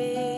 baby.